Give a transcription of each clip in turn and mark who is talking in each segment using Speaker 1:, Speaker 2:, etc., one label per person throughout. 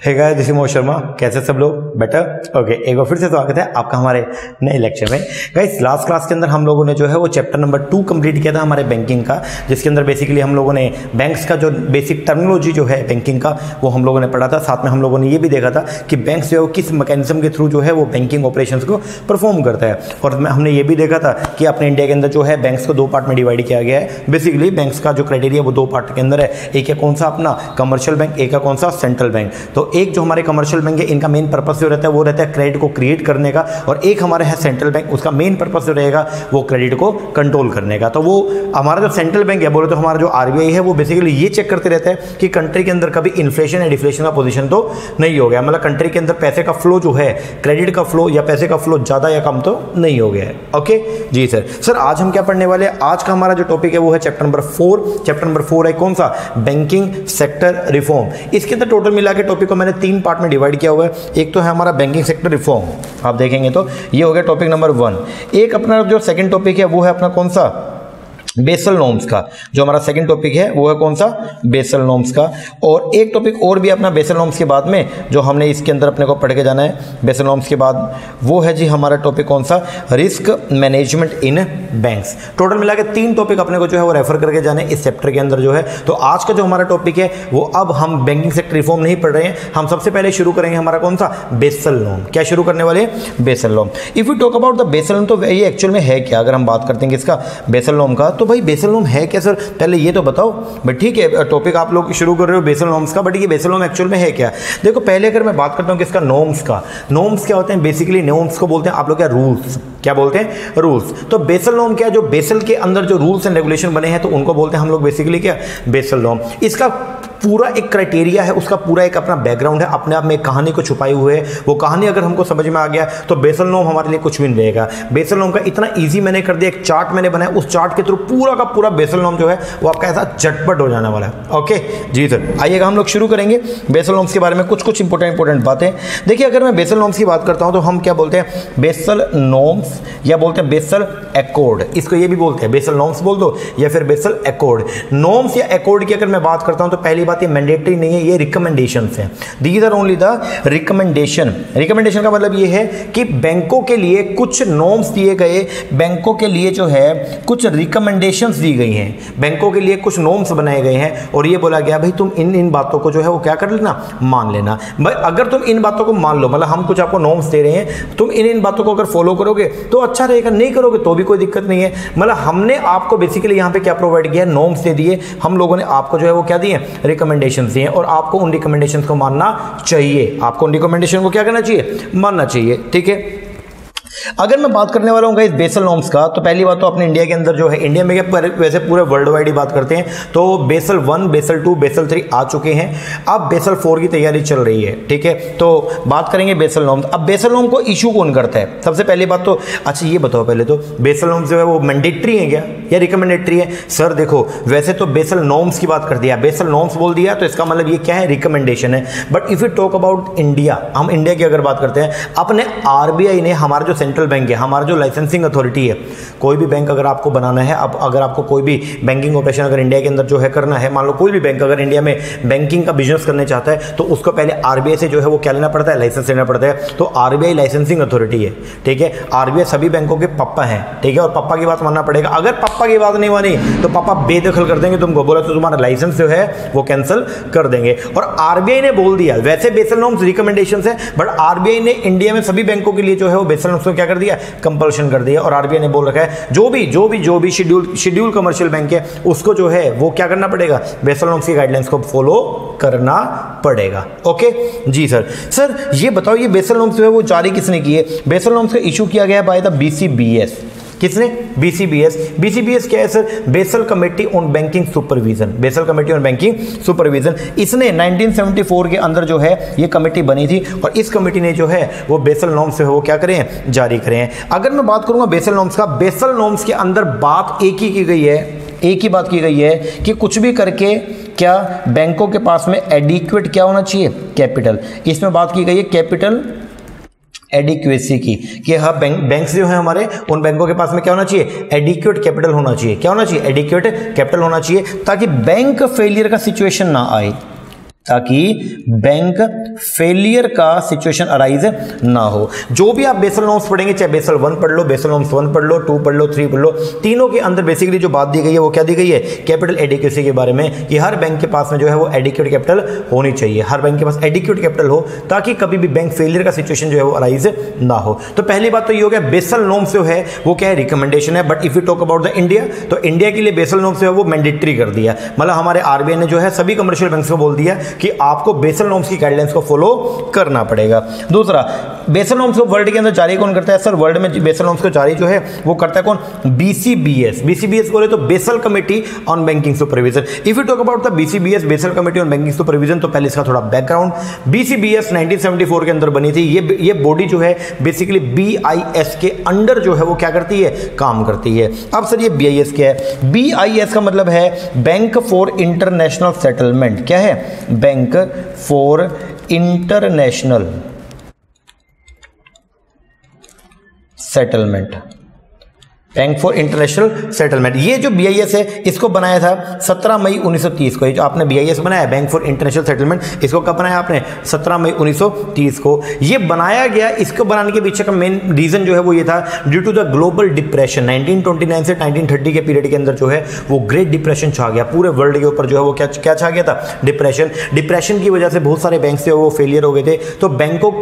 Speaker 1: Hey guys this Mohit Sharma कैसे सब लोग? बेटर ओके एक बार फिर से स्वागत है आपका हमारे नए लेक्चर में। गाइस लास्ट क्लास के अंदर हम लोगों ने जो है वो चैप्टर नंबर टू कंप्लीट किया था हमारे बैंकिंग का, जिसके अंदर बेसिकली हम लोगों ने बैंक्स का जो बेसिक टर्मिनोलॉजी जो है बैंकिंग का, वो हम लोगों ने पढ़ा था। साथ में हम लोगों ने ये भी देखा था कि बैंक जो है किस मैकेनिज्म के थ्रू जो है वो बैंकिंग ऑपरेशन को परफॉर्म करता है। और हमने ये भी देखा था कि अपने इंडिया के अंदर जो है बैंक्स को दो पार्ट में डिवाइड किया गया है। बेसिकली बैंक्स का जो क्राइटेरिया वो दो पार्ट के अंदर है। एक है कौन सा अपना कमर्शियल बैंक एक है कौन सा सेंट्रल बैंक तो एक जो हमारे कमर्शियल बैंक है, इनका मेन पर्पस जो रहता है, वो रहता है क्रेडिट को क्रिएट करने का और एक हमारे है सेंट्रल बैंक उसका मेन पर्पस जो रहेगा, वो क्रेडिट को कंट्रोल करने का। तो वो हमारा जो सेंट्रल बैंक है, बोले तो हमारा जो आरबीआई है, वो बेसिकली ये चेक करते रहता है कि कंट्री के अंदर कभी इन्फ्लेशन या डिफ्लेशन का पोजिशन तो नहीं हो गया। मतलब कंट्री के अंदर पैसे का फ्लो जो है क्रेडिट का फ्लो या पैसे का फ्लो ज़्यादा या कम तो नहीं हो गया है। ओके जी सर सर आज हम क्या पढ़ने वाले हैं? आज का हमारा जो टॉपिक है, वो है chapter number four chapter number four है कौन सा? बैंकिंग सेक्टर रिफॉर्म इसके अंदर टोटल मिला के टॉपिक को मैंने तीन पार्ट में डिवाइड किया हुआ है। एक तो है हमारा बैंकिंग सेक्टर रिफॉर्म आप देखेंगे तो ये हो गया टॉपिक नंबर वन एक अपना जो सेकंड टॉपिक है, वो है अपना कौन सा? बेसल नॉर्म्स का। जो हमारा सेकंड टॉपिक है, वो है कौन सा? बेसल नॉर्म्स का। और एक टॉपिक और भी अपना बेसल नॉर्म्स के बाद में, जो हमने इसके अंदर अपने को पढ़ के जाना है, बेसल नॉर्म्स के बाद, वो है जी हमारा टॉपिक कौन सा? Risk management in banks total मिला के तीन टॉपिक अपने को जो है वो रेफर करके जाने इस चैप्टर के अंदर जो है। तो आज का जो हमारा टॉपिक है, वो अब हम बैंकिंग सेक्टर रिफॉर्म नहीं पढ़ रहे हैं। हम सबसे पहले शुरू करेंगे हमारा कौन सा? बेसल नॉर्म क्या शुरू करने वाले Basel norm if you talk about the Basel norm तो ये एक्चुअल में है क्या? अगर हम बात करते हैं इसका बेसल नॉर्म का तो भाई बेसल नॉर्म है क्या, सर? पहले ये तो बताओ। बट ठीक है टॉपिक आप लोग शुरू कर रहे हो, बेसल नॉर्म्स का बट ये बेसल नॉर्म एक्चुअल में है क्या? देखो, पहले अगर मैं बात करता हूँ किसका नॉर्म्स का नॉर्म्स क्या होते हैं? बेसिकली नॉर्म्स को बोलते हैं, आप लोग क्या रूल्स क्या बोलते हैं? रूल्स तो बेसल नॉर्म क्या जो बेसल के अंदर जो रूल्स एंड रेगुलेशन बने हैं तो उनको बोलते हैं हम लोग बेसिकली क्या? बेसल नॉर्म इसका पूरा एक क्राइटेरिया है, उसका पूरा एक अपना बैकग्राउंड है, अपने आप में कहानी को छुपाई हुए है। वो कहानी अगर हमको समझ में आ गया तो बेसल नोम हमारे लिए कुछ भी नहीं रहेगा। बेसल नोम का इतना इजी मैंने कर दिया, एक चार्ट मैंने बनाया, उस चार्ट के थ्रू पूरा का पूरा बेसल नोम जो है, वो आपका ऐसा झटपट हो जाने वाला है। ओके जी सर आइएगा हम लोग शुरू करेंगे बेसल नोम्स के बारे में। कुछ कुछ इंपॉर्टेंट इंपॉर्टेंट बातें। देखिए, अगर मैं बेसल नोम्स की बात करता हूँ तो हम क्या बोलते हैं? बेसल नोम्स या बोलते हैं बेसल एकॉर्ड इसको ये भी बोलते हैं। बेसल नोम्स बोल दो या फिर बेसल एकॉर्ड नोम्स या एकॉर्ड की अगर मैं बात करता हूँ तो पहली बात ये मैंडेटरी नहीं है, ये रिकमेंडेशन हैं। These are only the recommendation recommendation का मतलब ये है कि बैंकों के लिए कुछ नॉर्म्स दिए गए, बैंकों के लिए जो है, कुछ रिकमेंडेशन दी गई हैं। बैंकों के लिए कुछ नॉर्म्स बनाए गए हैं और ये बोला गया, भाई तुम इन इन बातों को जो है वो क्या कर लेना? मान लेना। भाई, अगर तुम इन बातों को मान लो मतलब हम कुछ आपको नॉर्म्स दे रहे हैं, तुम इन इन बातों को अगर फॉलो करोगे तो अच्छा रहेगा, नहीं करोगे तो भी कोई दिक्कत नहीं है। मतलब हमने आपको बेसिकली यहाँ पे क्या प्रोवाइड किया नॉर्म्स दे दिए। हम लोगों ने आपको जो है वो क्या दिए? रिकमेंडेशन दिए और आपको उन रिकमेंडेशन को मानना चाहिए। आपको उन रिकमेंडेशन को क्या करना चाहिए? मानना चाहिए। ठीक है? अगर मैं बात करने वाला हूँ इस बेसल नॉर्म्स का तो पहली बात तो अपने इंडिया के अंदर जो है, इंडिया में क्या वैसे पूरे वर्ल्ड वाइड ही बात करते हैं। तो Basel one, Basel two, Basel three आ चुके हैं। अब बेसल फोर की तैयारी चल रही है, ठीक है? तो बात करेंगे बेसल नॉर्म्स। अब बेसल नॉर्म को इशू कौन करता है? सबसे पहली बात तो अच्छा ये बताओ पहले तो बेसल नॉर्म्स जो है वो मैंडेटरी है क्या? या रिकमेंडेटरी है? सर देखो, वैसे तो बेसल नॉर्म्स की बात कर दिया, बेसल नॉर्म्स बोल दिया तो इसका मतलब ये क्या है? रिकमेंडेशन है। But if you talk about India हम इंडिया की अगर बात करते हैं, अपने आरबीआई ने हमारा जो सेंट्रल बैंक है। हमारा जो लाइसेंसिंग अथॉरिटी है, कोई भी बैंक अगर आपको बनाना है, अब अगर आपको कोई भी बैंकिंग ऑपरेशन अगर इंडिया के अंदर जो है करना है, मान लो कोई भी बैंक अगर इंडिया में बैंकिंग का बिज़नेस करने चाहता है तो उसको पहले आरबीआई से जो है वो क्या लेना पड़ता है? लाइसेंस लेना पड़ता है। तो आरबीआई लाइसेंसिंग अथॉरिटी है, ठीक है? आरबीआई सभी बैंकों के पप्पा हैं, ठीक है? और पप्पा की बात मानना पड़ेगा। अगर पप्पा की बात नहीं मानी तो पापा बेदखल कर देंगे तुमको। बोला तो तुम्हारा लाइसेंस जो है, वो कैंसिल कर देंगे। और आरबीआई ने बोल दिया, वैसे बेसल नॉर्म्स रिकमेंडेशन है बट आरबीआई ने इंडिया में सभी बैंकों के लिए जो है वो बेसल नॉर्म्स को क्या कर दिया? कंपल्शन कर दिया। और आरबीआई ने बोल रखा है, जो भी जो भी जो भी शेड्यूल शेड्यूल कमर्शियल बैंक है उसको जो है, वो क्या करना पड़ेगा? बेसल नॉर्म्स की गाइडलाइंस को फॉलो करना पड़ेगा। ओके जी सर सर ये बताओ, ये बेसल नॉर्म्स जो है, वो जारी किसने किए? बेसल नॉर्म्स का इशू किया गया बाय द बीसीबीएस किसने? बीसीबीएस बीसीबीएस क्या है sir Basel committee on banking supervision Basel committee on banking supervision इसने 1974 के अंदर जो है, ये कमेटी बनी थी और इस कमेटी ने जो है, वो बेसल नॉम्स है वो क्या करें जारी करें अगर मैं बात करूँगा बेसल नॉम्स का बेसल नॉम्स के अंदर बात एक ही की गई है, एक ही बात की गई है कि कुछ भी करके क्या बैंकों के पास में एडिक्वेट क्या होना चाहिए? कैपिटल इसमें बात की गई है कैपिटल एडिक्वेसी की, कि हाँ बैंक बैंक्स जो है हमारे, उन बैंकों के पास में क्या होना चाहिए? एडिक्यूट कैपिटल होना चाहिए। क्या होना चाहिए? एडिक्यूट कैपिटल होना चाहिए, ताकि बैंक फेलियर का सिचुएशन ना आए। ताकि बैंक फेलियर का सिचुएशन अराइज ना हो। जो भी आप बेसल नॉर्म्स पढ़ेंगे, चाहे बेसल वन पढ़ लो बेसल नॉर्म्स वन पढ़ लो टू पढ़ लो थ्री पढ़ लो, तीनों के अंदर बेसिकली जो बात दी गई है, वो क्या दी गई है? कैपिटल एडिक्यूसी के बारे में कि हर बैंक के पास में जो है वो एडिक्यूट कैपिटल होनी चाहिए। हर बैंक के पास एडिक्यूट कैपिटल हो, ताकि कभी भी बैंक फेलियर का सिचुएशन जो है वो अराइज ना हो। तो पहली बात तो ये हो गया बेसल नॉर्म्स जो है, वो क्या है? रिकमेंडेशन है। But if you talk about the India तो इंडिया के लिए बेसल नॉर्म्स जो है वो मैंडेटरी कर दिया। मतलब हमारे आरबीआई ने जो है, सभी कमर्शियल बैंक को बोल दिया कि आपको बेसल नॉर्म्स की गाइडलाइंस को फॉलो करना पड़ेगा। दूसरा, बेसल नॉर्म्स को वर्ल्ड के अंदर जारी कौन करता है? सर वर्ल्ड में बेसल नॉर्म्स को जारी जो है, वो करता है कौन? बीसीबीएस बीसीबीएस बोले तो Basel committee on banking supervision if you talk about the BCBS Basel committee on banking supervision तो पहले इसका थोड़ा बैकग्राउंड बीसीबीएस 1974 के अंदर बनी थी। ये ये बॉडी जो है बेसिकली बीआईएस के अंडर जो है, वो क्या करती है? काम करती है। अब सर, ये बीआईएस क्या है? बीआईएस का मतलब है बैंक फॉर इंटरनेशनल सेटलमेंट क्या है? Bank for international settlement bank for international settlement ये जो बीआईएस है, इसको बनाया था 17 मई 1930 को। ये जो आपने बीआईएस बनाया बैंक फॉर इंटरनेशनल सेटलमेंट इसको कब बनाया आपने? 17 मई 1930 को। ये बनाया गया, इसको बनाने के पीछे का मेन रीजन जो है वो ये था due to the global depression 1929 से 1930 के पीरियड के अंदर जो है, वो ग्रेट डिप्रेशन छा गया। पूरे वर्ल्ड के ऊपर जो है वो क्या क्या छा गया था? डिप्रेशन डिप्रेशन की वजह से बहुत सारे बैंक से वो फेलियर हो गए थे। तो बैंकों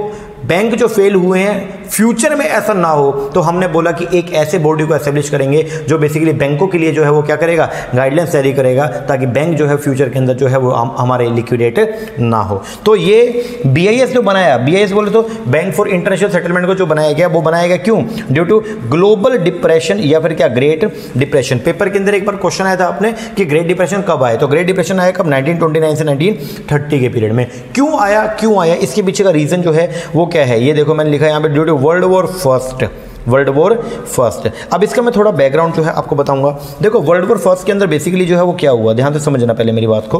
Speaker 1: बैंक जो फेल हुए हैं फ्यूचर में ऐसा ना हो तो हमने बोला कि एक ऐसे बॉडी को एस्टेब्लिश करेंगे जो बेसिकली बैंकों के लिए जो है वो क्या करेगा? गाइडलाइंस जारी करेगा, ताकि बैंक जो है फ्यूचर के अंदर जो है वो हमारे लिक्विडेट ना हो। तो ये बीआईएस जो बनाया बी बोले तो बैंक फॉर इंटरनेशनल सेटलमेंट को जो बनाया गया, वो बनाया गया क्यों? ड्यू टू ग्लोबल डिप्रेशन या फिर क्या ग्रेट डिप्रेशन पेपर के अंदर एक बार क्वेश्चन आया था आपने कि ग्रेट डिप्रेशन कब आया? तो ग्रेट डिप्रेशन आया कब? 1929 से 1930 के पीरियड में। क्यों आया? क्यों आया? इसके पीछे का रीजन जो है, वो क्या है? ये देखो मैंने लिखा यहाँ पे due to world war first world war first अब इसका मैं थोड़ा बैकग्राउंड जो है आपको बताऊँगा। देखो वर्ल्ड वॉर फ़र्स्ट के अंदर बेसिकली जो है वो क्या हुआ? ध्यान से समझना पहले मेरी बात को।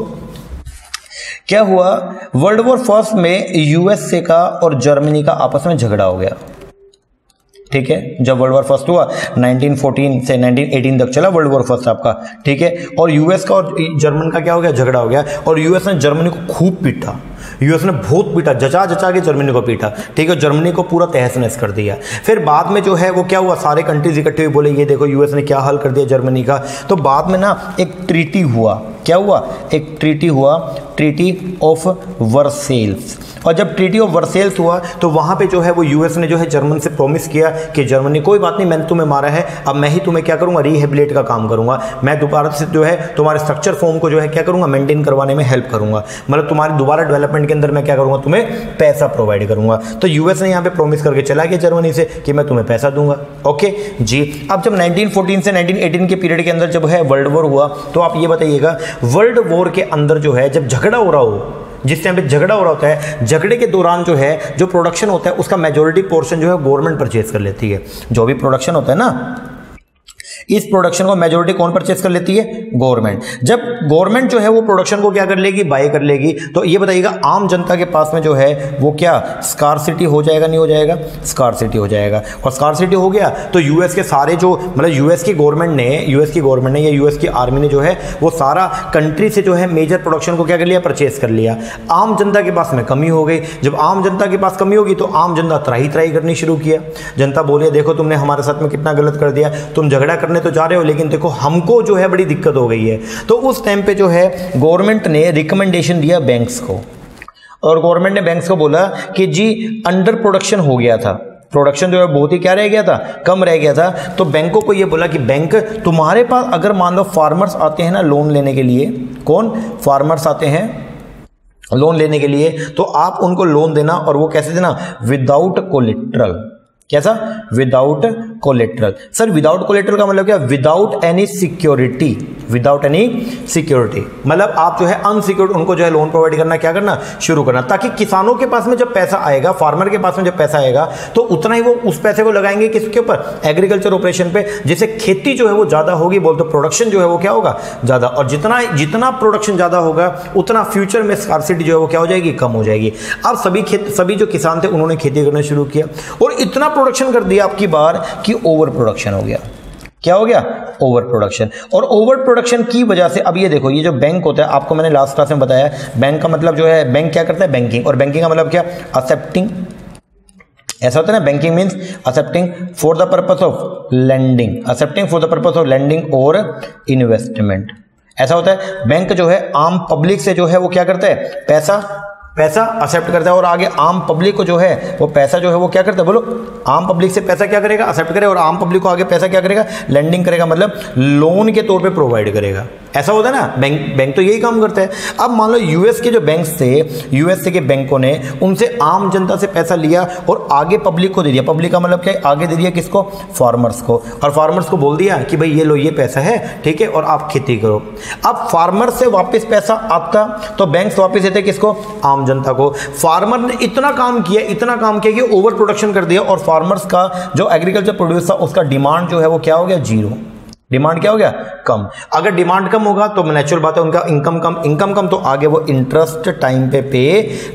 Speaker 1: क्या हुआ? वर्ल्ड वॉर फ़र्स्ट में यूएसए का और जर्मनी का आपस में झगड़ा हो गया। ठीक है? जब वर्ल्ड वॉर फ़र्स्ट हुआ 1914 से 1918 तक चला वर्ल्ड वॉर फ़र्स्ट आपका। ठीक है? और यूएस का और जर्मन का क्या हो गया? झगड़ा हो गया। और यूएस ने जर्मनी को खूब पीटा। यूएस ने बहुत पीटा जचा जचा के जर्मनी को पीटा। ठीक है, जर्मनी को पूरा तहस नहस कर दिया। फिर बाद में जो है, वो क्या हुआ? सारे कंट्रीज़ इकट्ठे हुए बोले, ये देखो, यूएस ने क्या हल कर दिया जर्मनी का? तो बाद में ना एक ट्रीटी हुआ। क्या हुआ? एक ट्रीटी हुआ ट्रीटी ऑफ़ वर्सेल्स और जब ट्रीटी ऑफ़ वर्सेल्स हुआ तो वहाँ पे जो है, वो यूएस ने जो है, जर्मन से प्रॉमिस किया कि जर्मनी, कोई बात नहीं, मैंने तुम्हें मारा है, अब मैं ही तुम्हें क्या करूँगा? रिहेबिलेट का काम करूँगा। मैं दोबारा से जो है, तुम्हारे स्ट्रक्चर फॉर्म को जो है, क्या करूँगा? मेंटेन करवाने में हेल्प करूँगा। मतलब तुम्हारी दोबारा डेवलपमेंट के अंदर मैं क्या करूँगा? तुम्हें पैसा प्रोवाइड करूँगा। तो यूएस ने यहाँ पे प्रॉमिस करके चला गया जर्मनी से कि मैं तुम्हें पैसा दूँगा। ओके जी। अब जब 1914 से 1918 के पीरियड के अंदर जब है वर्ल्ड वॉर हुआ तो आप ये बताइएगा वर्ल्ड वॉर के अंदर जो है, जब झगड़ा हो रहा हो, जिस टाइम पे झगड़ा हो रहा होता है, झगड़े के दौरान जो है, जो प्रोडक्शन होता है, उसका मेजोरिटी पोर्शन जो है गवर्नमेंट परचेज कर लेती है। जो भी प्रोडक्शन होता है ना इस प्रोडक्शन को मेजोरिटी कौन परचेस कर लेती है? गवर्नमेंट जब गवर्नमेंट जो है वो प्रोडक्शन को क्या कर लेगी? बाय कर लेगी। तो ये बताइएगा, आम जनता के पास में जो है, वो क्या स्कार सिटी हो जाएगा, नहीं हो जाएगा? स्कार सिटी हो जाएगा। और स्कार सिटी हो गया तो यूएस के सारे जो मतलब यूएस की गवर्नमेंट ने यूएस की गवर्नमेंट ने या यूएस की आर्मी ने जो है, वो सारा कंट्री से जो है मेजर प्रोडक्शन को क्या कर लिया? परचेस कर लिया। आम जनता के पास में कमी हो गई। जब आम जनता के पास कमी होगी तो आम जनता त्राही त्राही करनी शुरू किया। जनता बोले, देखो, तुमने हमारे साथ में कितना गलत कर दिया। तुम झगड़ा तो जा रहे हो, लेकिन देखो, हमको जो है बड़ी दिक्कत हो गई है। तो उस टाइम पे जो है गवर्नमेंट ने रिकमेंडेशन दिया बैंक्स को। और गवर्नमेंट ने बैंक्स को बोला कि जी अंडर प्रोडक्शन हो गया था। प्रोडक्शन जो है, बहुत ही क्या रह गया था? कम रह गया था। तो बैंकों को ये बोला कि बैंक तुम्हारे पास अगर मान लो फार्मर्स आते हैं ना लोन लेने के लिए, कौन? फार्मर्स आते हैं लोन लेने के लिए तो आप उनको लोन देना और वो कैसे देना? विदाउट कोलिट्रल कैसा without collateral sir without collateral का मतलब क्या? Without any security without any security मतलब आप जो है अनसिक्योर्ड उनको जो है लोन प्रोवाइड करना, क्या करना? शुरू करना। ताकि किसानों के पास में जब पैसा आएगा फार्मर के पास में जब पैसा आएगा तो उतना ही वो उस पैसे को लगाएँगे किसके ऊपर? एग्रीकल्चर ऑपरेशन पे। जिससे खेती जो है वो ज़्यादा होगी बोलते प्रोडक्शन जो है वो क्या होगा? ज़्यादा। और जितना जितना प्रोडक्शन ज़्यादा होगा, उतना फ्यूचर में स्कारसिटी जो है वो क्या हो जाएगी? कम हो जाएगी। अब सभी खेत, सभी जो किसान थे, उन्होंने खेती करना शुरू किया। और इतना प्रोडक्शन कर दिया आपकी बार कि ओवर प्रोडक्शन हो गया। क्या हो गया? ओवर प्रोडक्शन और ओवर प्रोडक्शन की वजह से, अब ये देखो, ये जो बैंक होता है, आपको मैंने लास्ट क्लास में बताया बैंक का मतलब जो है बैंक क्या करता है? बैंकिंग और बैंकिंग का मतलब क्या? असेप्टिंग ऐसा होता है ना banking means accepting for the purpose of lending accepting for the purpose of lending और इन्वेस्टमेंट ऐसा होता है बैंक जो है, आम पब्लिक से जो है, वो क्या करता है? पैसा पैसा एक्सेप्ट करता है और आगे आम पब्लिक को जो है, वो पैसा जो है, वो क्या करता है? बोलो, आम पब्लिक से पैसा क्या करेगा? एक्सेप्ट करेगा और आम पब्लिक को आगे पैसा क्या करेगा? लैंडिंग करेगा मतलब लोन के तौर पे प्रोवाइड करेगा। ऐसा होता है ना? बैंक बैंक तो यही काम करता है। अब मान लो यूएस के जो बैंक थे यूएस के बैंकों ने, उनसे आम जनता से पैसा लिया और आगे पब्लिक को दे दिया। पब्लिक का मतलब क्या आगे दे दिया किसको? फार्मर्स को। और फार्मर्स को बोल दिया कि भाई, ये लो, ये पैसा है, ठीक है, और आप खेती करो। अब फार्मर से वापस पैसा आता तो बैंक वापस देते किसको? आम जनता को। फार्मर ने इतना काम किया, इतना काम किया कि ओवर प्रोडक्शन कर दिया और फार्मर्स का जो एग्रीकल्चर प्रोड्यूस था उसका डिमांड जो है वो क्या हो गया? ज़ीरो डिमांड क्या हो गया? कम। अगर डिमांड कम होगा तो नेचुरल बात है, उनका इनकम कम इनकम कम तो आगे वो इंटरेस्ट टाइम पे पे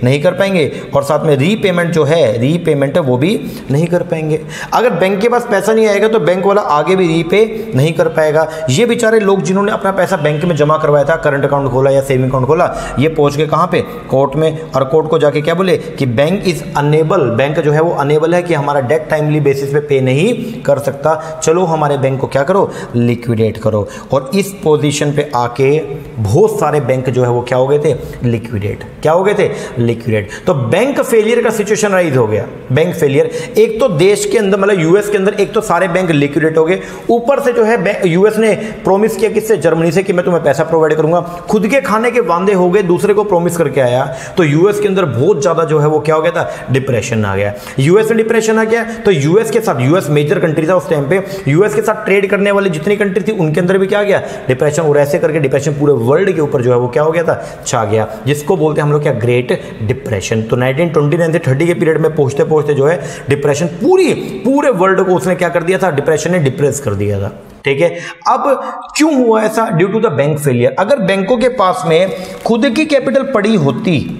Speaker 1: नहीं कर पाएँगे। और साथ में रीपेमेंट जो है रीपेमेंट है, वो भी नहीं कर पाएँगे। अगर बैंक के पास पैसा नहीं आएगा तो बैंक वाला आगे भी रीपे नहीं कर पाएगा। ये बेचारे लोग जिन्होंने अपना पैसा बैंक में जमा करवाया था करंट अकाउंट खोला या सेविंग अकाउंट खोला, ये पहुँच गए कहाँ पे? कोर्ट में। और कोर्ट को जाके क्या बोले? कि बैंक इज़ अनेबल बैंक जो है वो अनेबल है कि हमारा डेट टाइमली बेसिस पे पे नहीं कर सकता। चलो हमारे बैंक को क्या करो? लिक्विडेट करो। और इस पोजीशन पे आके बहुत सारे बैंक जो है वो क्या हो गए थे? लिक्विडेट क्या हो गए थे? लिक्विडेट तो बैंक फेलियर का सिचुएशन राइज हो गया। बैंक फेलियर एक तो देश के अंदर मतलब यूएस के अंदर एक तो सारे बैंक लिक्विडेट हो गए। ऊपर से जो है यूएस ने प्रोमिस किया किससे? जर्मनी से कि मैं तुम्हें पैसा प्रोवाइड करूँगा। खुद के खाने के वादे हो गए, दूसरे को प्रोमिस करके आया। तो यूएस के अंदर बहुत ज़्यादा जो है वो क्या हो गया था? डिप्रेशन आ गया। यूएस में डिप्रेशन आ गया। तो यूएस के साथ यूएस मेजर कंट्री था उस टाइम पे। यूएस के साथ ट्रेड करने वाले जितनी कंट्री थी, उनके अंदर भी क्या गया? डिप्रेशन और ऐसे करके डिप्रेशन पूरे वर्ल्ड के ऊपर जो है वो क्या हो गया था? छा गया। जिसको बोलते हैं हम लोग क्या? ग्रेट डिप्रेशन तो 1929 से 30 के पीरियड में पहुँचते पहुँचते जो है डिप्रेशन पूरी, पूरे वर्ल्ड को उसने क्या कर दिया था? डिप्रेशन ने डिप्रेस कर दिया था। ठीक है? अब क्यों हुआ ऐसा? Due to the bank failure अगर बैंकों के पास में खुद की कैपिटल पड़ी होती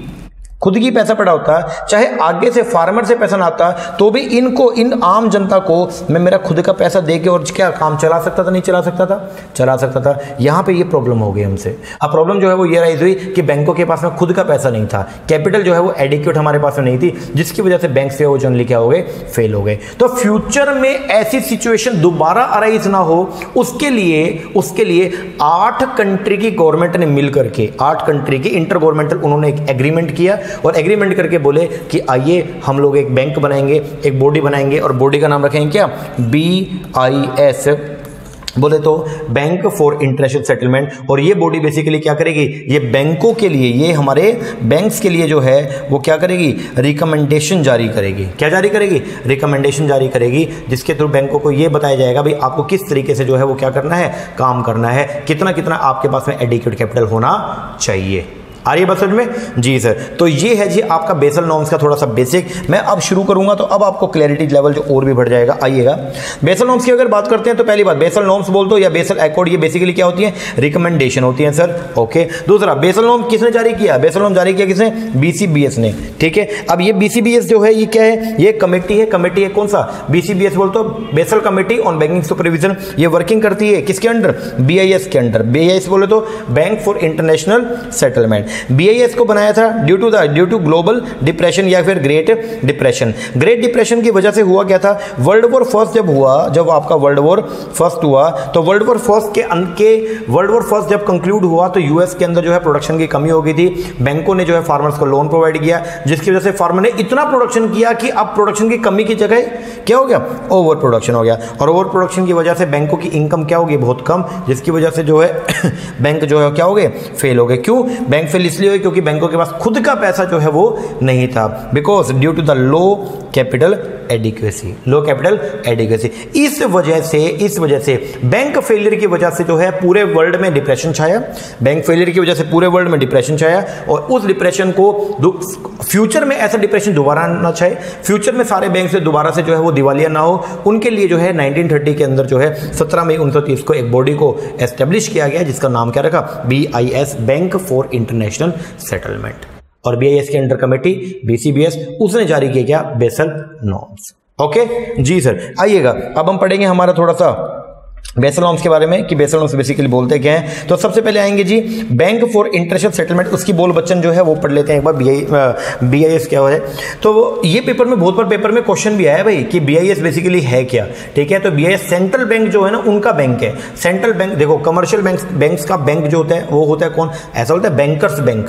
Speaker 1: खुद की पैसा पड़ा होता, चाहे आगे से फार्मर से पैसा ना आता तो भी इनको, इन आम जनता को मैं मेरा खुद का पैसा दे के और क्या काम चला सकता था, नहीं चला सकता था? चला सकता था। यहाँ पे ये प्रॉब्लम हो गई हमसे। अब प्रॉब्लम जो है वो ये राइज हुई कि बैंकों के पास में खुद का पैसा नहीं था। कैपिटल जो है वो एडिक्यूट हमारे पास में नहीं थी, जिसकी वजह से बैंक से वो जनरली क्या हो गए? फेल हो गए। तो फ्यूचर में ऐसी सिचुएशन दोबारा अराइज ना हो, उसके लिए उसके लिए आठ कंट्री की गवर्नमेंट ने मिल करके आठ कंट्री की इंटर गवर्नमेंटल उन्होंने एक एग्रीमेंट किया और एग्रीमेंट करके बोले कि आइए हम लोग एक बैंक बनाएँगे, एक बॉडी बनाएँगे और बॉडी का नाम रखेंगे क्या? बी आई एस बोले तो बैंक फॉर इंटरनेशनल सेटलमेंट और ये बॉडी बेसिकली क्या करेगी? ये बैंकों के लिए, ये हमारे बैंक्स के लिए जो है, वो क्या करेगी? रिकमेंडेशन जारी करेगी। क्या जारी करेगी? रिकमेंडेशन जारी करेगी, जिसके थ्रू बैंकों को ये बताया जाएगा भाई आपको किस तरीके से जो है वो क्या करना है? काम करना है। कितना कितना आपके पास में एडिक्यूट कैपिटल होना चाहिए। आ रही है समझ में? जी सर। तो ये है जी आपका बेसल नॉर्म्स का थोड़ा सा बेसिक मैं अब शुरू करूँगा तो अब आपको क्लैरिटी लेवल जो और भी बढ़ जाएगा, आइएगा। बेसल नॉर्म्स की अगर बात करते हैं तो पहली बात बेसल नॉर्म्स बोल दो या बेसल एकॉर्ड ये बेसिकली क्या होती है? रिकमेंडेशन होती है, सर। ओके दूसरा बेसल नॉर्म किसने जारी किया? बेसल नॉर्म जारी किया किसने? बीसीबीएस ने। ठीक है? अब ये बीसीबीएस जो है, ये क्या है? ये कमेटी है। कमेटी है कौन सा? बीसीबीएस बोल तो Basel committee on banking supervision ये वर्किंग करती है किसके अंडर? बीआईएस के अंडर। बीआईएस बोले तो bank for international settlement BIS को बनाया था due to the due to global depression या फिर ग्रेट डिप्रेशन ग्रेट डिप्रेशन की वजह से हुआ क्या था? वर्ल्ड वॉर फ़र्स्ट जब हुआ, जब आपका वर्ल्ड वॉर फ़र्स्ट हुआ तो वर्ल्ड वॉर फ़र्स्ट के अंत के वर्ल्ड वॉर फ़र्स्ट जब कंक्लूड हुआ तो यूएस के अंदर जो है प्रोडक्शन की कमी हो गई थी। बैंकों ने जो है फार्मर्स को लोन प्रोवाइड किया, जिसकी वजह से फार्मर ने इतना प्रोडक्शन किया कि अब प्रोडक्शन की कमी की जगह क्या हो गया? ओवर प्रोडक्शन हो गया। और ओवर प्रोडक्शन की वजह से बैंकों की इनकम क्या होगी बहुत कम, जिसकी वजह से जो है बैंक जो है क्या हो गए? फेल हो गए। क्यों? बैंक फेल इसलिए हुई क्योंकि बैंकों के पास खुद का पैसा जो है वो नहीं था। Because due to the low capital adequacy low capital adequacy इस वजह से, इस वजह से बैंक फेलियर की वजह से जो है पूरे वर्ल्ड में डिप्रेशन छाया। बैंक फेलियर की वजह से पूरे वर्ल्ड में डिप्रेशन छाया और उस डिप्रेशन को फ्यूचर में ऐसा डिप्रेशन दोबारा ना छाए। फ्यूचर में सारे बैंक से दोबारा से जो है वो दिवालिया ना हो। उनके लिए जो है 1930 के अंदर जो है 17 मई उन्नीस को एक बॉडी को एस्टेब्लिश किया गया जिसका नाम क्या रखा? B I S bank for international settlement और बीआईएस के अंडर कमेटी बीसीबीएस उसने जारी किया क्या? बेसल नॉर्म्स ओके जी सर, आइएगा। अब हम पढ़ेंगे हमारा थोड़ा सा बेसल नॉर्म्स के बारे में कि बेसल नॉर्म्स बेसिकली बोलते क्या हैं? तो सबसे पहले आएँगे जी बैंक फॉर इंटरनेशनल सेटलमेंट उसकी बोल बच्चन जो है वो पढ़ लेते हैं एक बार B I B I S क्या हो जाए तो ये पेपर में, बहुत बार पेपर में क्वेश्चन भी आया भाई कि बी आई एस बेसिकली है क्या? ठीक है तो B I S central bank जो है ना, उनका बैंक है। सेंट्रल बैंक देखो कमर्शियल बैंक बैंक का बैंक जो होता है, वो होता है कौन? ऐसा होता है बैंकर्स बैंक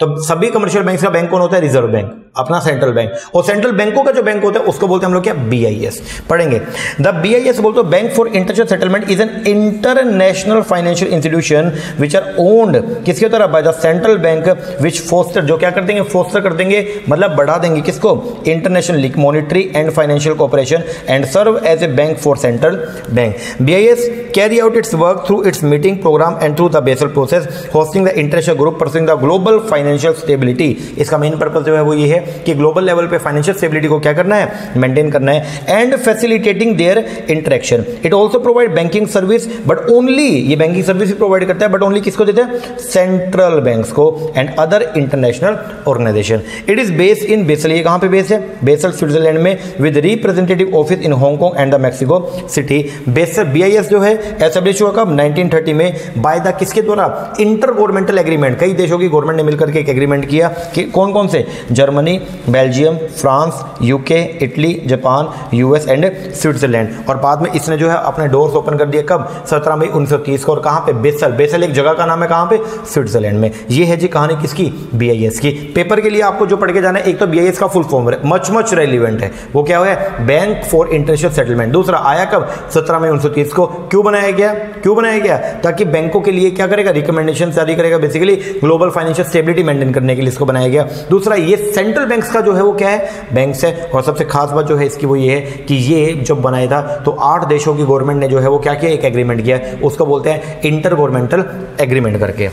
Speaker 1: तो सभी कमर्शियल बैंक का बैंक कौन होता है? रिज़र्व बैंक अपना सेंट्रल बैंक और सेंट्रल बैंकों का जो बैंक होता है, उसको बोलते हैं हम लोग क्या? बी आई एस पढ़ेंगे। द बी आई एस बोलते bank for international settlement is an international financial institution which are owned किसके तरफ़ by the central bank which foster जो क्या कर देंगे? फोस्टर कर देंगे मतलब बढ़ा देंगे किसको? International monetary and financial cooperation and serve as a bank for central bank B I S carry out its work through its meeting programme and through the Basel process hosting the international group pursuing the global financial stability इसका main purpose जो है वो ये है कि global level पे financial stability को क्या करना है? मेंटेन करना है and facilitating their interaction it also provide banking service but only ये बैंकिंग सर्विस प्रोवाइड करता है बट ओनली किसको देते हैं? सेंट्रल बैंक्स को and other international organisation it is based in Basel ये कहाँ पे बेस है? बेसल स्विट्जरलैंड में with representative office in Hong Kong and the Mexico city Basel BIS जो है एस्टेब्लिश हुआ कब? 1930 में बाय द किसके द्वारा? इंटर गवर्नमेंटल एग्रीमेंट कई देशों की गवर्नमेंट ने मिलकर के एक एग्रीमेंट किया कि कौन कौन से? Germany Belgium, France, UK, Italy, Japan, US and Switzerland. और बाद में इसने जो है अपने डोर्स ओपन कर दिए कब? 17 मई 1930 को। और कहाँ पे? बेसल। बेसल एक जगह का नाम है कहाँ पे? स्विट्जरलैंड में। ये है जी कहानी किसकी? बीआईएस की। पेपर के लिए आपको जो पढ़ के जाना है, एक तो बीआईएस का full form much much relevant है। वो क्या हुआ है? बैंक फॉर इंटरनेशनल सेटलमेंट दूसरा, आया कब? सत्रह मई उन्नीस को। क्यों बनाया गया? क्यों बनाया गया? ताकि बैंकों के लिए क्या करेगा? रिकमेंडेशन जारी करेगा basically global financial stability maintain करने के लिए इसको बनाया गया। दूसरा, ये सेंट्रल बैंक्स का जो है वो क्या है? बैंक्स है। और सबसे खास बात जो है इसकी वो ये है कि ये जब बनाया था तो आठ देशों की गवर्नमेंट ने जो है वो क्या किया? एक एग्रीमेंट किया। उसको बोलते हैं इंटर गवर्नमेंटल एग्रीमेंट करके।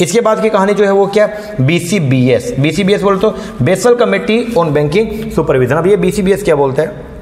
Speaker 1: इसके बाद की कहानी जो है वो क्या? B C B S B C B S बोलते Basel committee on banking supervision अब ये बी सी बी एस क्या बोलते है?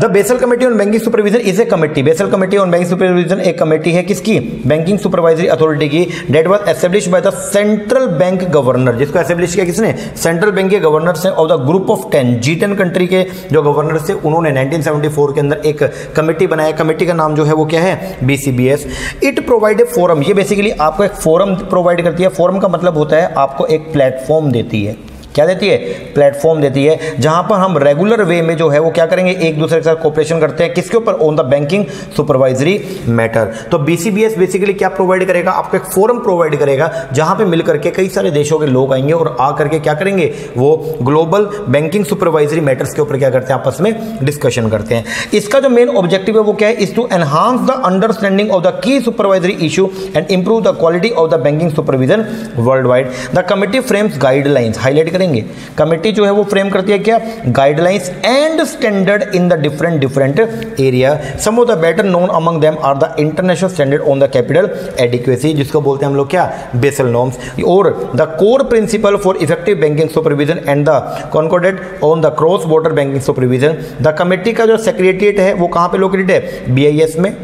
Speaker 1: The Basel committee on banking supervision is a committee. Basel committee on banking supervision एक committee है किसकी? Banking supervisory authority की। That was establish by the central bank governor जिसको एस्टेब्लिश किया किसने? सेंट्रल बैंक के गवर्नर से of the group of ten G ten country के जो गवर्नर थे उन्होंने 1974 के अंदर एक कमेटी बनाया। कमेटी का नाम जो है वो क्या है? BCBS it provide a forum ये बेसिकली आपको एक फोरम प्रोवाइड करती है। फोरम का मतलब होता है आपको एक प्लेटफॉर्म देती है। क्या देती है? प्लेटफॉर्म देती है, जहाँ पर हम रेगुलर वे में जो है वो क्या करेंगे? एक दूसरे के साथ कोऑपरेशन करते हैं। किसके ऊपर? On the banking supervisory matter तो बीसीबीएस बेसिकली क्या प्रोवाइड करेगा? आपको एक फोरम प्रोवाइड करेगा, जहाँ पे मिलकर के कई सारे देशों के लोग आएँगे और आ करके क्या करेंगे? वो ग्लोबल बैंकिंग सुपरवाइजरी मैटर्स के ऊपर क्या करते हैं? आपस में डिस्कशन करते हैं। इसका जो मेन ऑब्जेक्टिव है वो क्या है? Is to enhance the understanding of the key supervisory issue and improve the quality of the banking supervision worldwide the committee frames guidelines highlight करेंगे। कमेटी जो है वो फ्रेम करती है क्या? Guidelines and standard in the different different area some of the better known among them are the international standard on the capital adequacy जिसको बोलते हैं हम लोग क्या? बेसल नॉर्म्स और the core principle for effective banking supervision and the concordat on the cross border banking supervision the committee का जो secretariat है, वो कहाँ पे लोकेटेड है? बीआईएस में।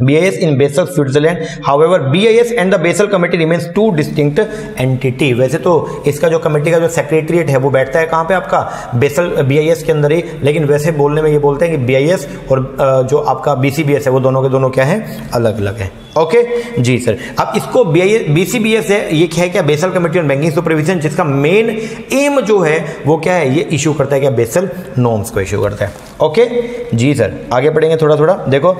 Speaker 1: BIS in Basel, Switzerland. However, BIS and the Basel Committee remains two distinct entity. वैसे तो इसका जो कमेटी का जो सेक्रेटरीट है वो बैठता है कहाँ पे आपका? बेसल BIS के अंदर ही। लेकिन वैसे बोलने में ये बोलते हैं कि BIS और जो आपका BCBS है वो दोनों के दोनों क्या है? अलग अलग है। ओके? जी सर। अब इसको बीसीबीएस है ये क्या है क्या? Basel committee on banking supervision जिसका मेन एम जो है वो क्या है? ये इशू करता है क्या? बेसल नॉर्म्स को इशू करता है। ओके? जी सर। आगे बढ़ेंगे थोड़ा थोड़ा देखो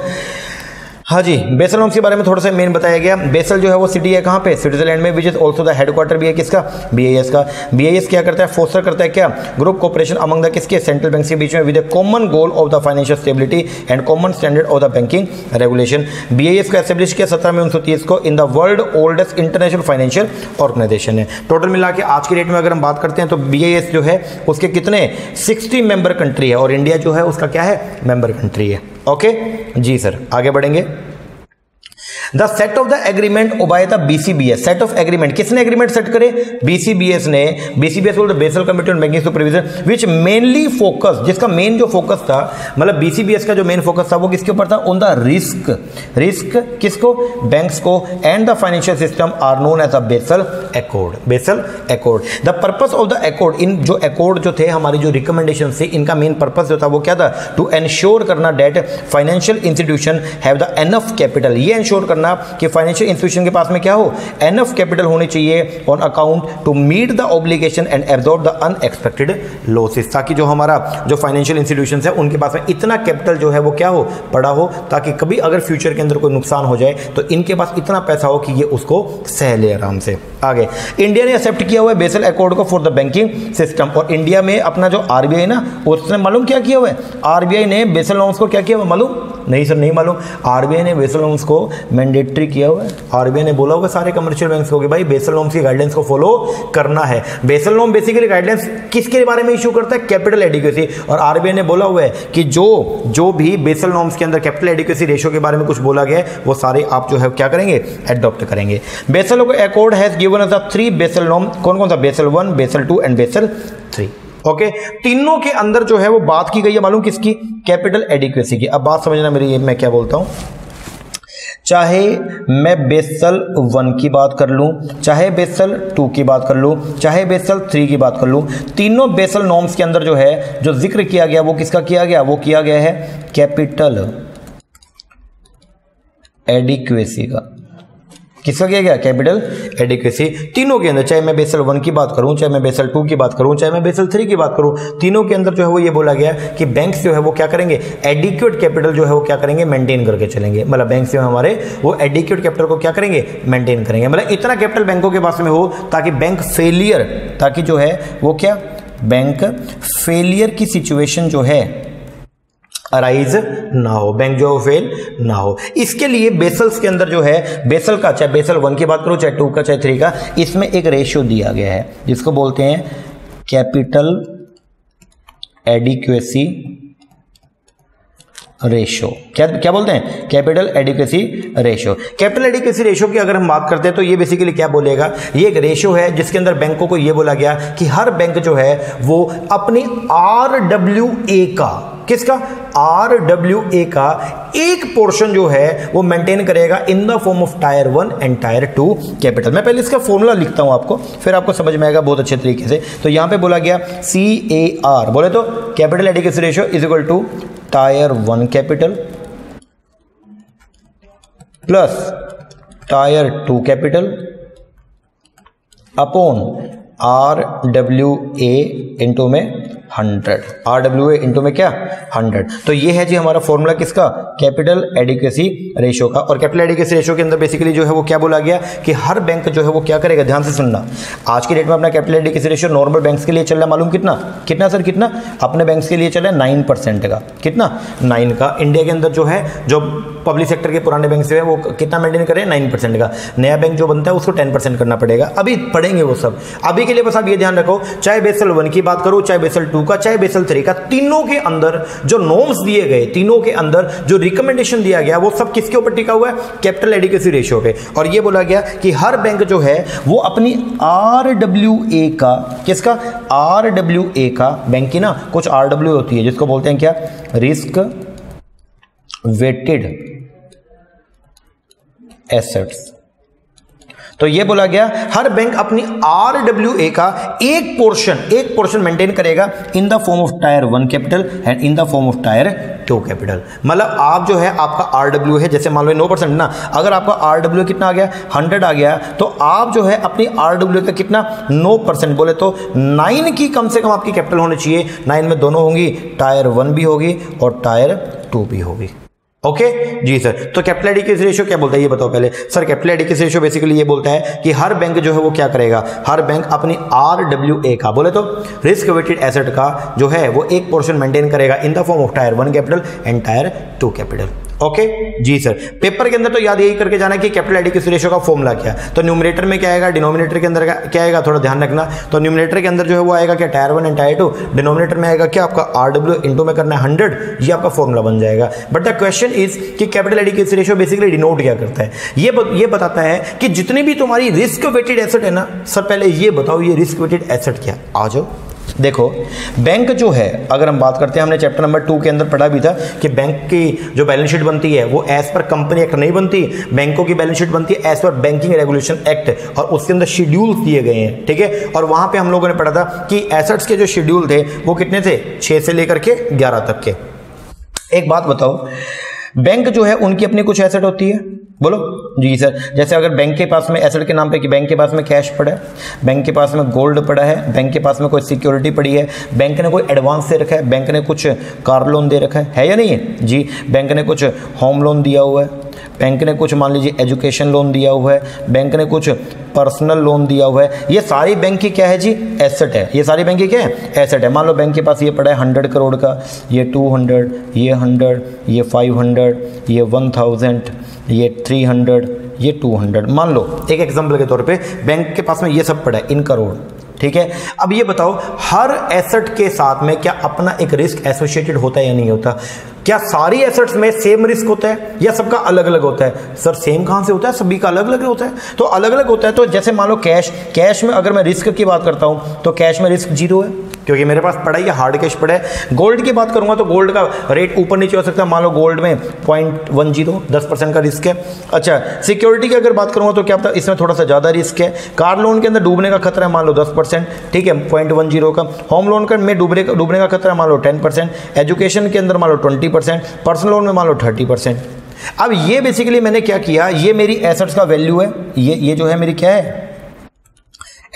Speaker 1: हाँ जी बेसल नॉर्म्स के बारे में थोड़ा सा मेन बताया गया। बेसल जो है वो सिटी है कहाँ पे? स्विट्जरलैंड में which is also the headquarter भी है किसका? बीआईएस का। बीआईएस क्या करता है? फोस्टर करता है क्या? ग्रुप कोऑपरेशन अमंग द किसके? सेंट्रल बैंक के बीच में with common goal of the financial stability and common standard of the banking regulation BIS का एस्टेब्लिश किया सत्रह में उन्नीस को in the world oldest international financial organisation है। टोटल मिला के आज की डेट में अगर हम बात करते हैं तो बी जो है, उसके कितने? सिक्सटी मेंबर कंट्री है और इंडिया जो है, उसका क्या है? मेंबर कंट्री है। ओके जी सर आगे बढ़ेंगे। The set of the agreement by the BCBS set of agreement किसने एग्रीमेंट सेट करे? बीसीबीएस ने। बीसीबीएस बोल Basel committee on banking supervision which mainly focus जिसका मेन जो फोकस था मतलब बीसीबीएस का जो मेन फोकस था, वो किसके ऊपर था? ऑन द रिस्क रिस्क किसको? बैंक्स को। And the financial system are known as a Basel accord Basel accord the purpose of the accord in जो अकॉर्ड जो थे, हमारी जो रिकमेंडेशन थे, इनका मेन पर्पस जो था, वो क्या था? टू एंश्योर करना that financial institution have the enough capital ये एंश्योर करना कि फाइनेंशियल इंस्टीट्यूशन के पास में क्या हो? एनफ कैपिटल होनी चाहिए on account to meet the obligation and absorb the unexpected losses ताकि जो हमारा, जो फाइनेंशियल इंस्टीट्यूशन है, उनके पास में इतना कैपिटल जो है वो क्या हो? पड़ा हो, ताकि कभी अगर फ्यूचर के अंदर कोई नुकसान हो जाए तो इनके पास इतना पैसा हो कि ये उसको सह ले आराम से। आगे इंडिया ने एक्सेप्ट किया हुआ है बेसल अकॉर्ड को फॉर द बैंकिंग सिस्टम और इंडिया में अपना जो आरबीआई ना, उसने मालूम क्या किया हुआ है? आरबीआई ने बेसल नॉर्म्स को क्या किया हुआ मालूम? नहीं सर, नहीं मालूम। आरबीआई ने बेसल नॉर्म्स को मैंडेटरी किया हुआ है। आरबीआई ने बोला हुआ सारे कमर्शियल बैंक्स को कि भाई बेसल नॉर्म्स की गाइडेंस को फॉलो करना है। बेसल नॉर्म बेसिकली गाइडेंस किसके बारे में इशू करता है? कैपिटल एडिक्वेसी और आरबीआई ने बोला हुआ है कि जो जो भी बेसल नॉर्म्स के अंदर कैपिटल एडिक्वेसी रेशियो के बारे में कुछ बोला गया है, वो सारे आप जो है क्या करेंगे? एडॉप्ट करेंगे। Basel accord has given us the three Basel norm कौन कौन सा? Basel one Basel two and Basel three okay तीनों के अंदर जो है वो बात की गई है, मालूम किसकी? कैपिटल एडिक्वेसी की। अब बात समझना मेरी मैं क्या बोलता हूँ? चाहे मैं बेसल वन की बात कर लूँ, चाहे बेसल टू की बात कर लूँ, चाहे बेसल थ्री की बात कर लूँ, तीनों बेसल नॉर्म्स के अंदर जो है, जो ज़िक्र किया गया, वो किसका किया गया? वो किया गया है कैपिटल एडिक्वेसी का। किसका किया गया? कैपिटल एडिक्वेसी तीनों के अंदर, चाहे मैं बेसल वन की बात करूँ, चाहे मैं बेसल टू की बात करूँ, चाहे मैं बेसल थ्री की बात करूँ, तीनों के अंदर जो है वो ये बोला गया कि बैंक्स जो है वो क्या करेंगे? एडिक्यूट कैपिटल जो है वो क्या करेंगे? मेंटेन करके चलेंगे। मतलब बैंक जो है हमारे, वो एडिक्यूट कैपिटल को क्या करेंगे? मेंटेन करेंगे। मतलब इतना कैपिटल बैंकों के पास में हो ताकि बैंक फेलियर ताकि जो है वो क्या? बैंक फेलियर की सिचुएशन जो है अराइज ना हो बैंक जो फेल ना हो इसके लिए बेसल्स के अंदर जो है बेसल का, चाहे बेसल वन की बात करो, चाहे टू का, चाहे थ्री का, इसमें एक रेशियो दिया गया है, जिसको बोलते हैं कैपिटल एडिक्वेसी रेशो क्या क्या बोलते हैं? Capital adequacy ratio capital adequacy ratio की अगर हम बात करते हैं तो ये बेसिकली क्या बोलेगा? ये एक रेशो है, जिसके अंदर बैंकों को ये बोला गया कि हर बैंक जो है, वो अपनी आर डब्ल्यू ए का किसका? आर डब्ल्यू ए का। एक पोर्शन जो है, वो मेंटेन करेगा in the form of tier one and tier two capital मैं पहले इसका फॉर्मूला लिखता हूँ आपको, फिर आपको समझ में आएगा बहुत अच्छे तरीके से। तो यहाँ पे बोला गया सी ए आर बोले तो capital adequacy ratio is equal to tier one capital plus tier two capital upon R W A into में hundred. R W A into में क्या? हंड्रेड। तो ये है जी हमारा फॉर्मूला किसका? कैपिटल एडिकेसी रेशियो का। और कैपिटल एडिकेसी रेशियो के अंदर बेसिकली जो है वो क्या बोला गया कि हर बैंक जो है वो क्या करेगा? ध्यान से सुनना। आज की डेट में अपना capital adequacy ratio normal bank के लिए चल रहा है, मालूम कितना? कितना सर, कितना? अपने बैंक के लिए चल रहा है नाइन परसेंट का। कितना? नाइन का। इंडिया के अंदर जो है, जो पब्लिक सेक्टर के पुराने बैंक से है, वो कितना मेंटेन करें नाइन परसेंट का। नया बैंक जो बनता है, उसको टेन परसेंट करना पड़ेगा। अभी पढ़ेंगे वो सब। अभी के लिए बस आप ये ध्यान रखो। चाहे बेसल वन की बात करो, चाहे बेसल टू का चाहे बेसल थ्री का तीनों के अंदर जो नॉर्म्स दिए गए, तीनों के अंदर जो रिकमेंडेशन दिया गया, वो सब किसके ऊपर टिका हुआ है? कैपिटल एडिकेसी रेशियो पे। और ये बोला गया कि हर बैंक जो है, वो अपनी आर डब्ल्यू ए का, किसका? आर डब्ल्यू ए का बैंक की ना, कुछ आर डब्ल्यू होती है, जिसको बोलते हैं क्या? रिस्क वेटेड एसेट्स तो ये बोला गया, हर बैंक अपनी आर डब्ल्यू ए का एक पोर्शन एक पोर्शन मेंटेन करेगा in the form of tier one capital and in the form of tier two capital मतलब आप जो है, आपका आर डब्ल्यू है, जैसे मान लो नो परसेंट ना, अगर आपका आर डब्ल्यू कितना आ गया हंड्रेड आ गया तो आप जो है अपनी आर डब्ल्यू का कितना, नो परसेंट बोले तो नाइन की कम से कम आपकी कैपिटल होनी चाहिए। नाइन में दोनों होंगी टायर वन भी होगी और टायर टू भी होगी। ओके? जी सर तो कैपिटल एडिकेस रेशियो क्या बोलता है? ये बताओ पहले. Sir capital adequacy ratio basically ये बोलता है कि हर बैंक जो है वो क्या करेगा? हर बैंक अपनी आर डब्ल्यू ए का, बोले तो रिस्क वेटेड एसेट का जो है वो एक पोर्शन मेंटेन करेगा in the form of tier one capital and tier two capital okay जी सर पेपर के अंदर तो याद यही करके जाना कि कैपिटल एडिक्यूसी रेशियो का फॉर्मूला क्या तो न्यूमिनेटर में क्या आएगा? डिनोमिनेटर के अंदर क्या आएगा? थोड़ा ध्यान रखना। तो न्यूमिनेटर के अंदर जो है वो आएगा क्या tier one and tier two denominator में आएगा क्या आपका आर डब्ल्यू इंटू में करना है हंड्रेड ये आपका फॉर्मूला बन जाएगा। बट द क्वेश्चन इज़ कि capital adequacy ratio basically denote क्या करता है? ये ये बताता है कि जितनी भी तुम्हारी रिस्क वेटेड एसेट है ना सर पहले ये बताओ, ये रिस्क वेटेड एसेट क्या आ जाओ। देखो बैंक जो है, अगर हम बात करते हैं, हमने चैप्टर नंबर टू के अंदर पढ़ा भी था कि बैंक की जो बैलेंस शीट बनती है, वो एज पर कंपनी एक्ट नहीं बनती। बैंकों की बैलेंस शीट बनती है as per banking regulation act और उसके अंदर शेड्यूल दिए गए हैं, ठीक है? और वहाँ पे हम लोगों ने पढ़ा था कि एसेट्स के जो शेड्यूल थे, वो कितने थे? छह से लेकर के ग्यारह तक के। एक बात बताओ बैंक जो है, उनकी अपनी कुछ एसेट होती है? बोलो? जी सर जैसे अगर बैंक के पास में एसेट के नाम पे कि बैंक के पास में कैश पड़ा है बैंक के पास में गोल्ड पड़ा है बैंक के पास में कोई सिक्योरिटी पड़ी है बैंक ने कोई एडवांस दे रखा है बैंक ने कुछ कार लोन दे रखा है, है या नहीं है? जी बैंक ने कुछ होम लोन दिया हुआ है। बैंक ने कुछ, मान लीजिए एजुकेशन लोन दिया हुआ है, बैंक ने कुछ पर्सनल लोन दिया हुआ है, ये सारी बैंक की क्या है जी? एसेट है। ये सारी बैंक की क्या है? एसेट है। मान लो बैंक के पास ये पड़ा है हंड्रेड करोड़ का, ये टू हंड्रेड ये हंड्रेड ये फाइव हंड्रेड ये वन थाउज़ेंड ये थ्री हंड्रेड ये टू हंड्रेड मान लो, एक एग्ज़ाम्पल के तौर पे बैंक के पास में ये सब पड़ा है, इन करोड़ ठीक है? अब ये बताओ, हर एसेट के साथ में क्या अपना एक रिस्क एसोसिएटेड होता है या नहीं होता? क्या सारी एसेट्स में सेम रिस्क होता है? या सबका अलग अलग होता है? सर सेम कहाँ से होता है? सभी का अलग अलग होता है। तो अलग अलग होता है तो जैसे मान लो कैश कैश में अगर मैं रिस्क की बात करता हूँ तो कैश में रिस्क ज़ीरो है। क्योंकि मेरे पास पड़ा ही हार्ड कैश पड़ा। है गोल्ड की बात करूँगा तो गोल्ड का रेट ऊपर नीचे हो सकता है। मान लो गोल्ड में पॉइंट वन ज़ीरो दस परसेंट का रिस्क है। अच्छा सिक्योरिटी की अगर बात करूँगा तो क्या इसमें थोड़ा सा ज़्यादा रिस्क है। कार लोन के अंदर डूबने का खतरा है, मान लो दस परसेंट, ठीक है पॉइंट वन ज़ीरो का। होम लोन का में डूबने का डूबने का खतरा है, मान लो टेन परसेंट। एजुकेशन के अंदर मान लो ट्वेंटी परसेंट। पर्सनल लोन में मान लो थर्टी परसेंट। अब ये बेसिकली मैंने क्या किया? ये मेरी एसेट्स का वैल्यू है। ये ये जो है मेरी क्या है?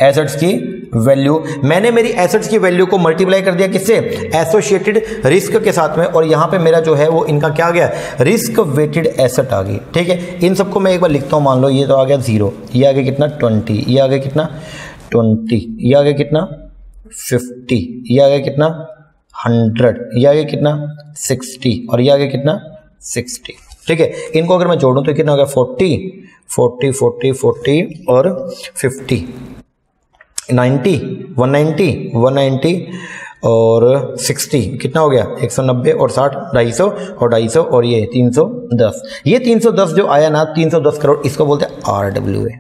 Speaker 1: एसेट्स की वैल्यू। मैंने मेरी एसेट्स की वैल्यू को मल्टीप्लाई कर दिया किससे? एसोसिएटेड रिस्क के साथ में। और यहाँ पे मेरा जो है वो इनका क्या गया? रिस्क वेटेड एसेट आ गई। ठीक है? इन सबको मैं एक बार लिखता हूँ, मान लो, ये तो आ गया ज़ीरो ये आ गया कितना? ट्वेंटी ये आ गया कितना? ट्वेंटी ये आ गया कितना? फिफ्टी ये आ गया कितना? हंड्रेड ये आ गया कितना? सिक्सटी और ये आ गया कितना? सिक्सटी ठीक है? इनको अगर मैं जोड़ूं तो कितना हो गया? फोर्टी फोर्टी फोर्टी फोर्टी और fifty ninety, one ninety one ninety और सिक्सटी, कितना हो गया? एक सौ नब्बे और साठ, ढाई सौ और ढाई सौ और ये तीन सौ दस। ये तीन सौ दस जो आया ना, तीन सौ दस करोड़, इसको बोलते हैं आर डब्ल्यू ए।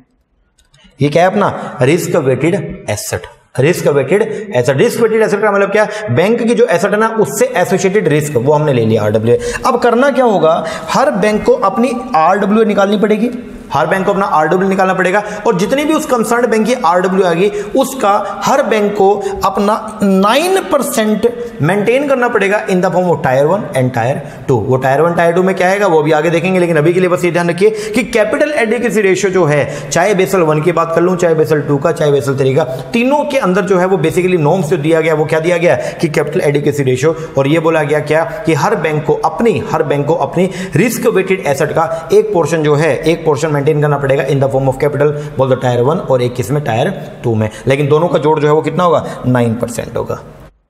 Speaker 1: ये क्या है अपना? Risk weighted asset. Risk weighted asset. Risk weighted asset का मतलब क्या? बैंक की जो एसेट है ना, उससे एसोसिएटेड रिस्क, वो हमने ले लिया आरडब्ल्यू अब करना क्या होगा? हर बैंक को अपनी आरडब्ल्यू निकालनी पड़ेगी। हर बैंक को अपना आरडब्ल्यू निकालना पड़ेगा और जितनी भी उस कंसर्न बैंक की आरडब्ल्यू आएगी, उसका हर बैंक को अपना नाइन परसेंट मेंटेन करना पड़ेगा in the form of tier one and tier two वो टायर वन टायर टू में क्या आएगा, वो भी आगे देखेंगे, लेकिन अभी के लिए बस ये ध्यान रखिए कि कैपिटल एडिकेसी रेशियो जो है, चाहे बेसल वन की बात कर लूँ, चाहे बेसल टू का, चाहे बेसल थ्री का, तीनों के अंदर जो है वो बेसिकली नॉर्म्स जो दिया गया, वो क्या दिया गया कि कैपिटल एडिकेसी रेशियो और ये बोला गया क्या कि हर बैंक को अपनी, हर बैंक को अपनी रिस्क वेटेड एसेट का एक पोर्शन जो है, एक पोर्शन मेंटेन करना पड़ेगा in the form of capital बोल दो टायर वन और एक किसमें टायर टू में। लेकिन दोनों का जोड़ जो है वो कितना होगा? नाइन परसेंट होगा।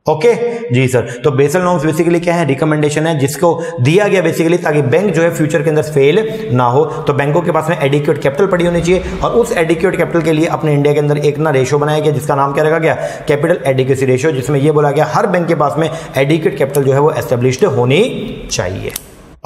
Speaker 1: Okay okay? जी सर तो बेसल नॉर्म्स बेसिकली क्या है? रिकमेंडेशन है, जिसको दिया गया बेसिकली ताकि बैंक जो है फ्यूचर के अंदर फेल ना हो। तो बैंकों के पास में एडिक्यूट कैपिटल पड़ी होनी चाहिए और उस एडिक्यूट कैपिटल के लिए अपने इंडिया के अंदर एक ना रेशो बनाया गया, जिसका नाम क्या रखा गया? कैपिटल एडिक्यूसी रेशो जिसमें यह बोला गया, हर बैंक के पास में एडिक्यूट कैपिटल जो है वो एस्टेब्लिश्ड होनी चाहिए।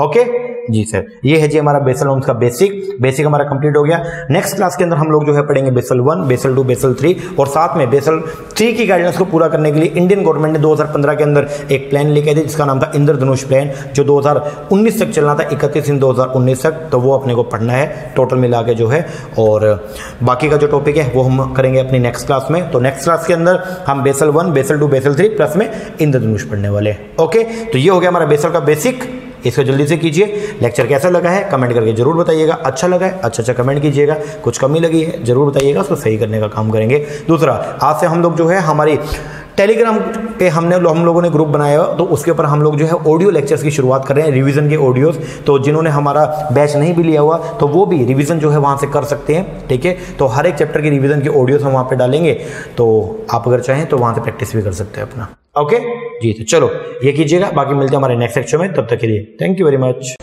Speaker 1: ओके जी सर ये है जी हमारा बेसल का बेसिक बेसिक हमारा कंप्लीट हो गया. नेक्स्ट क्लास के अंदर हम लोग जो है पढ़ेंगे Basel one Basel two Basel three और साथ में बेसल थ्री की गाइडेंस को पूरा करने के लिए इंडियन गवर्नमेंट ने 2015 के अंदर एक प्लान लेके थे जिसका नाम था इंद्रधनुष प्लान जो 2019 तक चलना था, इकतीस दिन 2019 तक तो वो अपने को पढ़ना है टोटल मिला के जो है, और बाकी का जो टॉपिक है, वो हम करेंगे अपनी नेक्स्ट क्लास में. तो नेक्स्ट क्लास के अंदर हम Basel one Basel two Basel three plus में इंद्रधनुष पढ़ने वाले ओके तो ये हो गया हमारा बेसल का बेसिक इसको जल्दी से कीजिए। लेक्चर कैसा लगा है कमेंट करके ज़रूर बताइएगा। अच्छा लगा है अच्छा अच्छा कमेंट कीजिएगा। कुछ कमी लगी है, ज़रूर बताइएगा, उसको सही करने का काम करेंगे। दूसरा, आज से हम लोग जो है हमारी टेलीग्राम पे हमने हम लोगों ने ग्रुप बनाया तो उसके ऊपर हम लोग जो है ऑडियो लेक्चर्स की शुरुआत कर रहे हैं रिवीजन के ऑडियोज तो जिन्होंने हमारा बैच नहीं भी लिया हुआ तो वो भी रिवीजन जो है वहाँ से कर सकते हैं, ठीक है? तो हर एक चैप्टर की रिवीजन के ऑडियोज हम वहाँ पे डालेंगे। तो आप अगर चाहें तो वहाँ से प्रैक्टिस भी कर सकते हैं अपना। ओके जी तो चलो, ये कीजिएगा, बाकी मिलते हैं हमारे नेक्स्ट सेक्शन में, तब तक के लिए थैंक यू वेरी मच